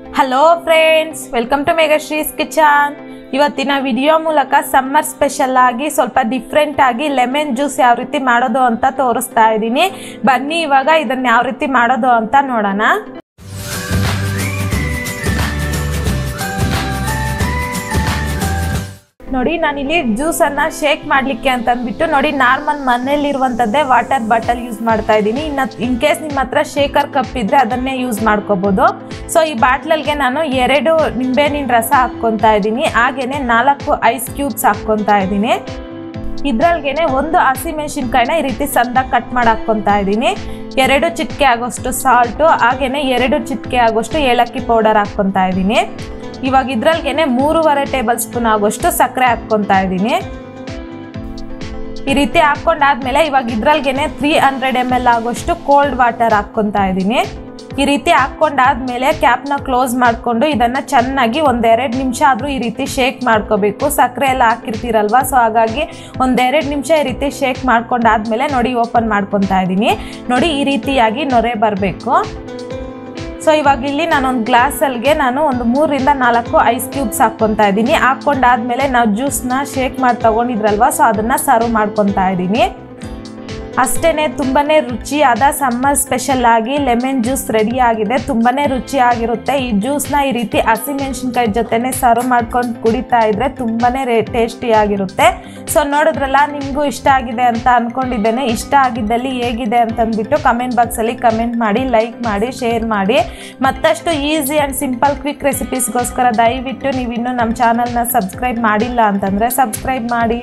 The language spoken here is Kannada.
Hello friends welcome to Meghashree's kitchen ಇವತ್ತಿನ ವಿಡಿಯೋ ಮೂಲಕ ಸಮ್ಮರ್ ಸ್ಪೆಷಲ್ ಆಗಿ ಸ್ವಲ್ಪ ಡಿಫ್ರೆಂಟ್ ಆಗಿ ಲೆಮನ್ ಜ್ಯೂಸ್ ಯಾವ ರೀತಿ ಮಾಡೋದು ಅಂತ ತೋರಿಸ್ತಾ ಇದ್ದೀನಿ. ಬನ್ನಿ ಇವಾಗ ಇದನ್ನ ಯಾವ ರೀತಿ ಮಾಡೋದು ಅಂತ ನೋಡೋಣ. ನೋಡಿ, ನಾನಿಲ್ಲಿ ಜ್ಯೂಸನ್ನು ಶೇಕ್ ಮಾಡಲಿಕ್ಕೆ ಅಂತಂದ್ಬಿಟ್ಟು ನೋಡಿ ನಾರ್ಮಲ್ ಮನೇಲಿರುವಂಥದ್ದೇ ವಾಟರ್ ಬಾಟಲ್ ಯೂಸ್ ಮಾಡ್ತಾ ಇದ್ದೀನಿ. ಇನ್ನು ಇನ್ ಕೇಸ್ ನಿಮ್ಮ ಹತ್ರ ಶೇಕರ್ ಕಪ್ ಇದ್ದರೆ ಅದನ್ನೇ ಯೂಸ್ ಮಾಡ್ಕೋಬೋದು. ಸೊ ಈ ಬಾಟ್ಲಲ್ಗೆ ನಾನು ಎರಡು ನಿಂಬೆಹಣ್ಣಿನ ರಸ ಹಾಕ್ಕೊತಾ ಇದ್ದೀನಿ. ಹಾಗೆಯೇ ನಾಲ್ಕು ಐಸ್ ಕ್ಯೂಬ್ಸ್ ಹಾಕ್ಕೊತಾ ಇದ್ದೀನಿ. ಇದ್ರಲ್ಲಿಗೆ ಒಂದು ಹಸಿಮೆಣಸಿನ್ಕಾಯಿನ ಈ ರೀತಿ ಸಂದ ಕಟ್ ಮಾಡಿ ಹಾಕ್ಕೊತಾ ಇದ್ದೀನಿ. ಎರಡು ಚಿಟಿಕೆ ಆಗೋಷ್ಟು ಸಾಲ್ಟು ಹಾಗೆಯೇ ಎರಡು ಚಿಟಿಕೆ ಆಗೋಷ್ಟು ಏಲಕ್ಕಿ ಪೌಡರ್ ಹಾಕ್ಕೊತಾ ಇದ್ದೀನಿ. ಇವಾಗ ಇದ್ರಲ್ಲಿಗೆ ಮೂರುವರೆ ಟೇಬಲ್ ಸ್ಪೂನ್ ಆಗೋಷ್ಟು ಸಕ್ಕರೆ ಹಾಕ್ಕೊತಾ ಇದ್ದೀನಿ. ಈ ರೀತಿ ಹಾಕ್ಕೊಂಡಾದ್ಮೇಲೆ ಇವಾಗ ಇದ್ರಲ್ಲಿಗೆ ತ್ರೀ ಹಂಡ್ರೆಡ್ ಎಂ ಎಲ್ ಆಗೋಷ್ಟು ಕೋಲ್ಡ್ ವಾಟರ್ ಹಾಕ್ಕೊತಾ ಇದ್ದೀನಿ. ಈ ರೀತಿ ಹಾಕ್ಕೊಂಡಾದ್ಮೇಲೆ ಕ್ಯಾಪ್ನ ಕ್ಲೋಸ್ ಮಾಡಿಕೊಂಡು ಇದನ್ನು ಚೆನ್ನಾಗಿ ಒಂದೆರಡು ನಿಮಿಷ ಆದರೂ ಈ ರೀತಿ ಶೇಕ್ ಮಾಡ್ಕೋಬೇಕು. ಸಕ್ಕರೆ ಎಲ್ಲ ಹಾಕಿರ್ತೀರಲ್ವ? ಸೊ ಹಾಗಾಗಿ ಒಂದೆರಡು ನಿಮಿಷ ಈ ರೀತಿ ಶೇಕ್ ಮಾಡ್ಕೊಂಡಾದ್ಮೇಲೆ ನೋಡಿ, ಓಪನ್ ಮಾಡ್ಕೊತಾ ಇದ್ದೀನಿ. ನೋಡಿ, ಈ ರೀತಿಯಾಗಿ ನೊರೆ ಬರಬೇಕು. ಸೊ ಇವಾಗ ಇಲ್ಲಿ ನಾನೊಂದು ಗ್ಲಾಸಲ್ಗೆ ನಾನು ಒಂದು ಮೂರರಿಂದ ನಾಲ್ಕು ಐಸ್ ಕ್ಯೂಬ್ಸ್ ಹಾಕ್ಕೊತಾ ಇದ್ದೀನಿ. ಹಾಕ್ಕೊಂಡಾದ್ಮೇಲೆ ನಾವು ಜ್ಯೂಸ್ನ ಶೇಕ್ ಮಾಡಿ ತೊಗೊಂಡಿದ್ರಲ್ವ? ಸೊ ಅದನ್ನು ಸರ್ವ್ ಮಾಡ್ಕೊತಾ ಇದ್ದೀನಿ. ಅಷ್ಟೇ ತುಂಬಾ ರುಚಿಯಾದ ಸಮ್ಮರ್ ಸ್ಪೆಷಲ್ ಆಗಿ ಲೆಮನ್ ಜ್ಯೂಸ್ ರೆಡಿ ಆಗಿದೆ. ತುಂಬಾ ರುಚಿಯಾಗಿರುತ್ತೆ. ಈ ಜ್ಯೂಸ್ನ ಈ ರೀತಿ ಹಸಿಮೆಣ್ಸಿನ್ಕಾಯಿ ಜೊತೆನೆ ಸರ್ವ್ ಮಾಡ್ಕೊಂಡು ಕುಡಿತಾ ಇದ್ರೆ ತುಂಬಾ ಟೇಸ್ಟಿಯಾಗಿರುತ್ತೆ ಸೊ ನೋಡಿದ್ರಲ್ಲ, ನಿಮಗೂ ಇಷ್ಟ ಆಗಿದೆ ಅಂತ ಅಂದ್ಕೊಂಡಿದ್ದೇನೆ ಇಷ್ಟ ಆಗಿದ್ದಲ್ಲಿ ಹೇಗಿದೆ ಅಂತಂದ್ಬಿಟ್ಟು ಕಮೆಂಟ್ ಬಾಕ್ಸಲ್ಲಿ ಕಮೆಂಟ್ ಮಾಡಿ ಲೈಕ್ ಮಾಡಿ ಶೇರ್ ಮಾಡಿ. ಮತ್ತಷ್ಟು ಈಸಿ ಆ್ಯಂಡ್ ಸಿಂಪಲ್ ಕ್ವಿಕ್ ರೆಸಿಪೀಸ್ಗೋಸ್ಕರ ದಯವಿಟ್ಟು ನೀವು ಇನ್ನೂ ನಮ್ಮ ಚಾನಲ್ನ ಸಬ್ಸ್ಕ್ರೈಬ್ ಮಾಡಿಲ್ಲ ಅಂತಂದರೆ ಸಬ್ಸ್ಕ್ರೈಬ್ ಮಾಡಿ.